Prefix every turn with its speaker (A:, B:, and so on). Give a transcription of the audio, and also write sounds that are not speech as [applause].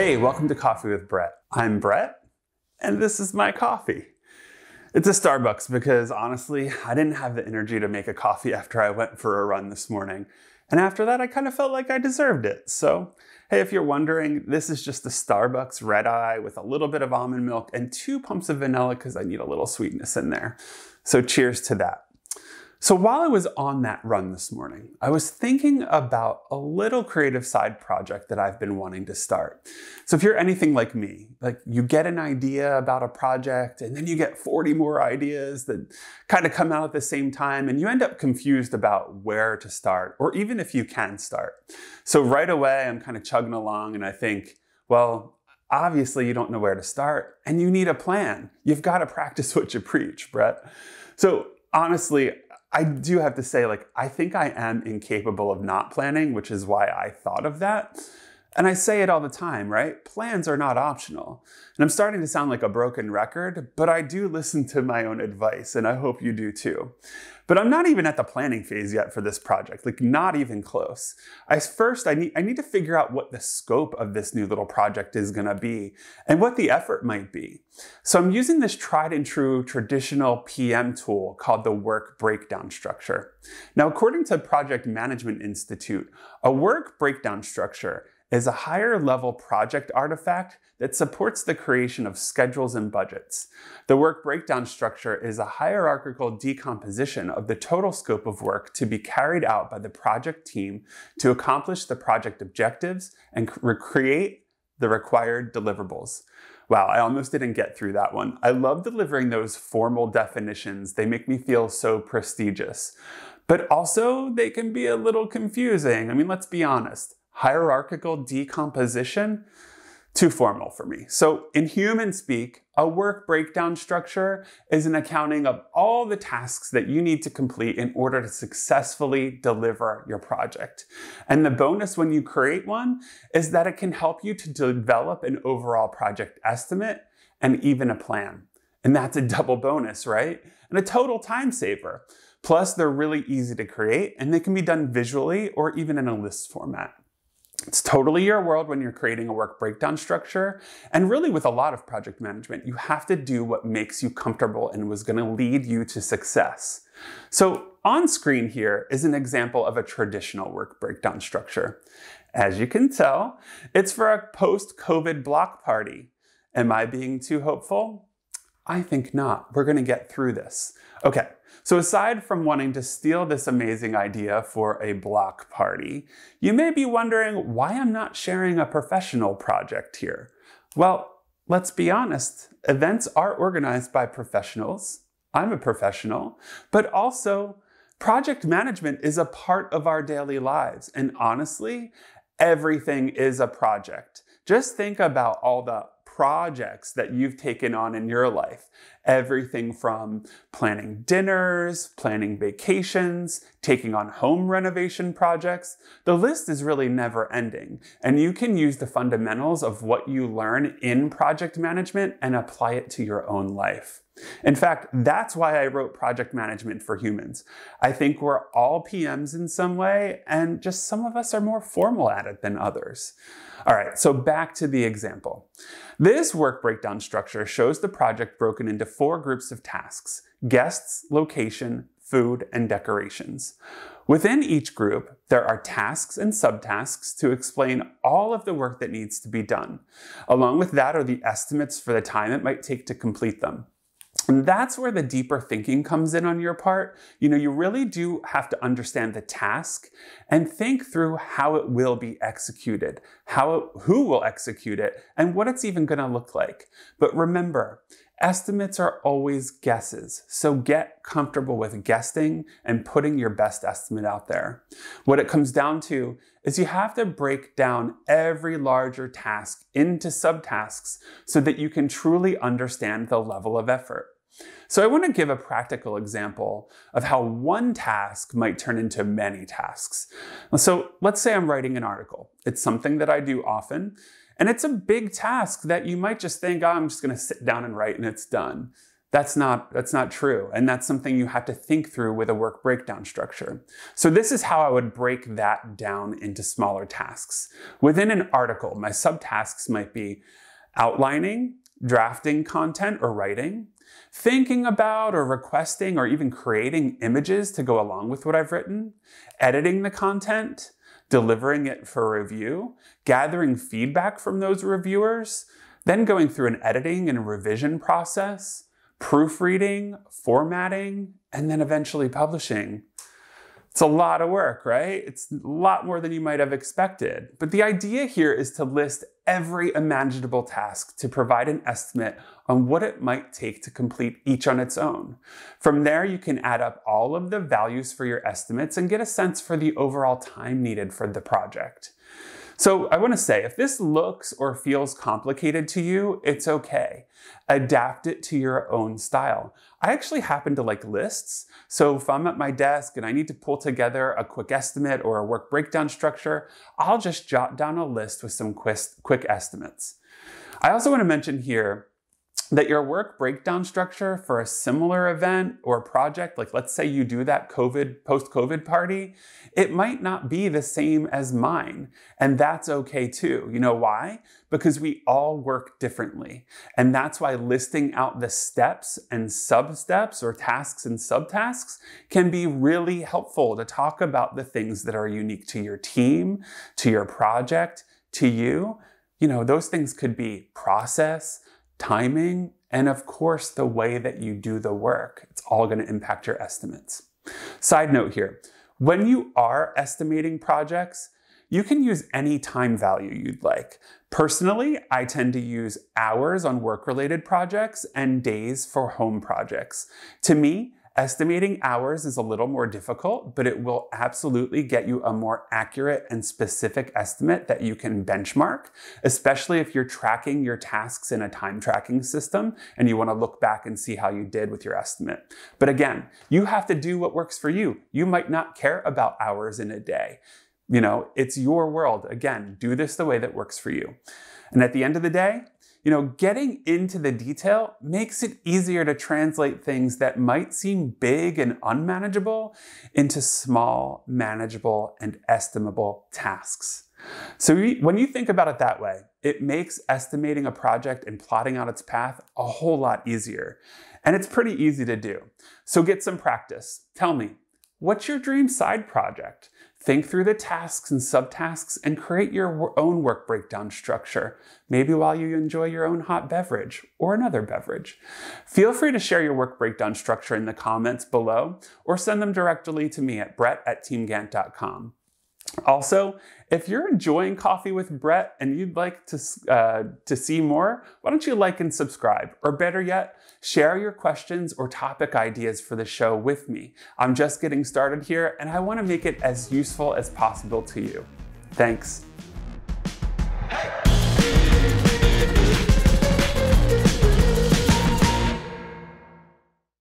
A: Hey, welcome to Coffee with Brett. I'm Brett, and this is my coffee. It's a Starbucks because honestly, I didn't have the energy to make a coffee after I went for a run this morning. And after that, I kind of felt like I deserved it. So, hey, if you're wondering, this is just a Starbucks red eye with a little bit of almond milk and two pumps of vanilla because I need a little sweetness in there. So, cheers to that. So while I was on that run this morning, I was thinking about a little creative side project that I've been wanting to start. So if you're anything like me, like you get an idea about a project and then you get 40 more ideas that kind of come out at the same time and you end up confused about where to start or even if you can start. So right away, I'm kind of chugging along and I think, well, obviously you don't know where to start and you need a plan. You've got to practice [laughs] what you preach, Brett. So honestly, I do have to say, like, I think I am incapable of not planning, which is why I thought of that. And I say it all the time, right? Plans are not optional. And I'm starting to sound like a broken record, but I do listen to my own advice, and I hope you do too. But I'm not even at the planning phase yet for this project, like not even close. I first I need I need to figure out what the scope of this new little project is going to be and what the effort might be. So I'm using this tried and true traditional PM tool called the work breakdown structure. Now, according to Project Management Institute, a work breakdown structure is a higher level project artifact that supports the creation of schedules and budgets. The work breakdown structure is a hierarchical decomposition of the total scope of work to be carried out by the project team to accomplish the project objectives and create the required deliverables. Wow, I almost didn't get through that one. I love delivering those formal definitions. They make me feel so prestigious. But also, they can be a little confusing. I mean, let's be honest hierarchical decomposition, too formal for me. So in human speak, a work breakdown structure is an accounting of all the tasks that you need to complete in order to successfully deliver your project. And the bonus when you create one is that it can help you to develop an overall project estimate and even a plan. And that's a double bonus, right? And a total time saver. Plus, they're really easy to create and they can be done visually or even in a list format. It's totally your world when you're creating a work breakdown structure. And really, with a lot of project management, you have to do what makes you comfortable and was going to lead you to success. So, on screen here is an example of a traditional work breakdown structure. As you can tell, it's for a post COVID block party. Am I being too hopeful? I think not. We're going to get through this. Okay, so aside from wanting to steal this amazing idea for a block party, you may be wondering why I'm not sharing a professional project here. Well, let's be honest, events are organized by professionals. I'm a professional, but also project management is a part of our daily lives. And honestly, everything is a project. Just think about all the projects that you've taken on in your life. Everything from planning dinners, planning vacations, taking on home renovation projects. The list is really never ending. And you can use the fundamentals of what you learn in project management and apply it to your own life. In fact, that's why I wrote Project Management for Humans. I think we're all PMs in some way, and just some of us are more formal at it than others. All right, so back to the example. This work breakdown structure shows the project broken into four groups of tasks guests, location, food, and decorations. Within each group, there are tasks and subtasks to explain all of the work that needs to be done. Along with that are the estimates for the time it might take to complete them. And that's where the deeper thinking comes in on your part. You know, you really do have to understand the task and think through how it will be executed, how it, who will execute it, and what it's even going to look like. But remember, Estimates are always guesses, so get comfortable with guessing and putting your best estimate out there. What it comes down to is you have to break down every larger task into subtasks so that you can truly understand the level of effort. So I want to give a practical example of how one task might turn into many tasks. So let's say I'm writing an article. It's something that I do often, and it's a big task that you might just think, oh, I'm just going to sit down and write and it's done. That's not, that's not true. And that's something you have to think through with a work breakdown structure. So this is how I would break that down into smaller tasks. Within an article, my subtasks might be outlining, drafting content or writing, thinking about or requesting or even creating images to go along with what I've written, editing the content, delivering it for review, gathering feedback from those reviewers, then going through an editing and revision process, proofreading, formatting, and then eventually publishing. It's a lot of work, right? It's a lot more than you might have expected. But the idea here is to list every imaginable task to provide an estimate on what it might take to complete each on its own. From there, you can add up all of the values for your estimates and get a sense for the overall time needed for the project. So I want to say, if this looks or feels complicated to you, it's okay. Adapt it to your own style. I actually happen to like lists. So if I'm at my desk and I need to pull together a quick estimate or a work breakdown structure, I'll just jot down a list with some quick estimates. I also want to mention here that your work breakdown structure for a similar event or project, like let's say you do that COVID, post COVID party, it might not be the same as mine. And that's okay too. You know why? Because we all work differently. And that's why listing out the steps and sub steps or tasks and subtasks can be really helpful to talk about the things that are unique to your team, to your project, to you. You know, those things could be process, timing, and of course, the way that you do the work. It's all going to impact your estimates. Side note here when you are estimating projects, you can use any time value you'd like. Personally, I tend to use hours on work related projects and days for home projects. To me, Estimating hours is a little more difficult, but it will absolutely get you a more accurate and specific estimate that you can benchmark, especially if you're tracking your tasks in a time tracking system and you want to look back and see how you did with your estimate. But again, you have to do what works for you. You might not care about hours in a day. You know, it's your world. Again, do this the way that works for you. And at the end of the day, you know, getting into the detail makes it easier to translate things that might seem big and unmanageable into small, manageable, and estimable tasks. So when you think about it that way, it makes estimating a project and plotting out its path a whole lot easier. And it's pretty easy to do. So get some practice. Tell me, what's your dream side project? Think through the tasks and subtasks and create your own work breakdown structure, maybe while you enjoy your own hot beverage or another beverage. Feel free to share your work breakdown structure in the comments below or send them directly to me at brett at teamgantt.com. Also, if you're enjoying Coffee with Brett and you'd like to, uh, to see more, why don't you like and subscribe? Or better yet, share your questions or topic ideas for the show with me. I'm just getting started here and I want to make it as useful as possible to you. Thanks.